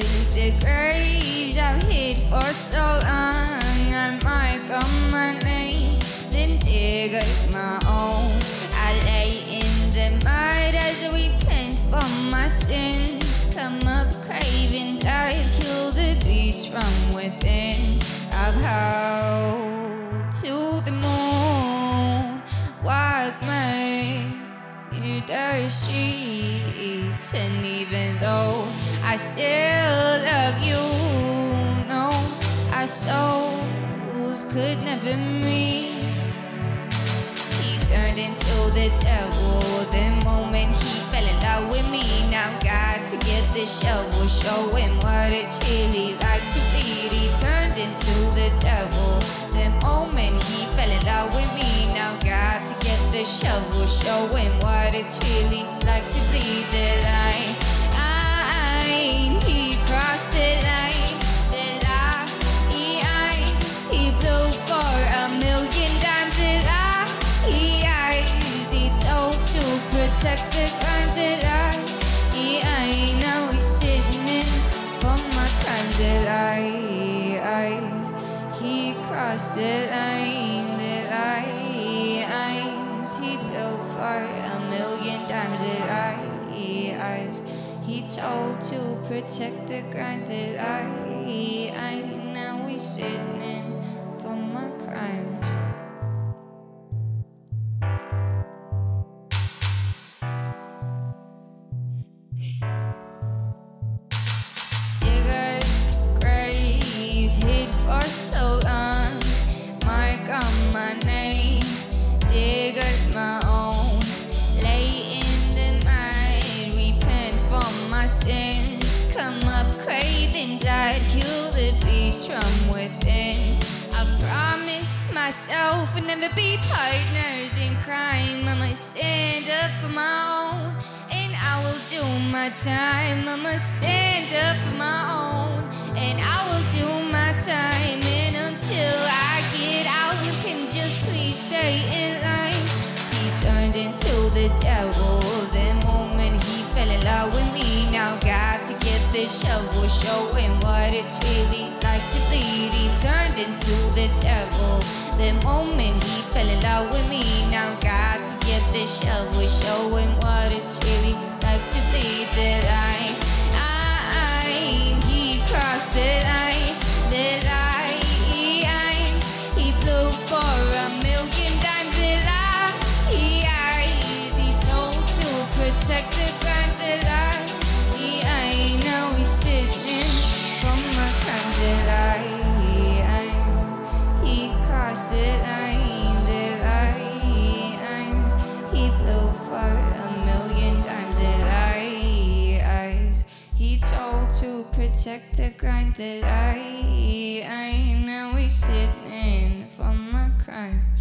the graves I've hid for so long. I mark on my name, then dig up my own. I lay in the mud as I repent for my sins. Come up craving, I kill the beast from within. I've howled to the moon, walk my the streets, and even though I still love you, no, our souls could never meet. He turned into the devil the moment he fell in love with me. Now got to get the shovel, show him what it's really like to bleed. He turned into the devil the moment he fell in love with me. Now got to get the shovel, show him what it's really like to bleed the line. Protect the that I, sitting in for my that I, he crossed the line that I, he blew for a million times that I, he told to protect the grind that I, I, now he's sitting in for my crimes. For so long. Mark on my name, dig up my own. Lay in the mud, repent for my sins. Come up craving blood, kill the beast from within. I promised myself we'd never be partners in crime. I'ma stand up for my own. And I will do my time. I'ma stand up for my own. And I will do my time. And until I get out, can just please stay in line. He turned into the devil the moment he fell in love with me. Now got to get the shovel, show him what it's really like to bleed. He turned into the devil the moment he fell in love with me. Now got to get the shovel, show him what it's really like to bleed. Line, I, protect the grind that I, I know he's sitting for my crimes.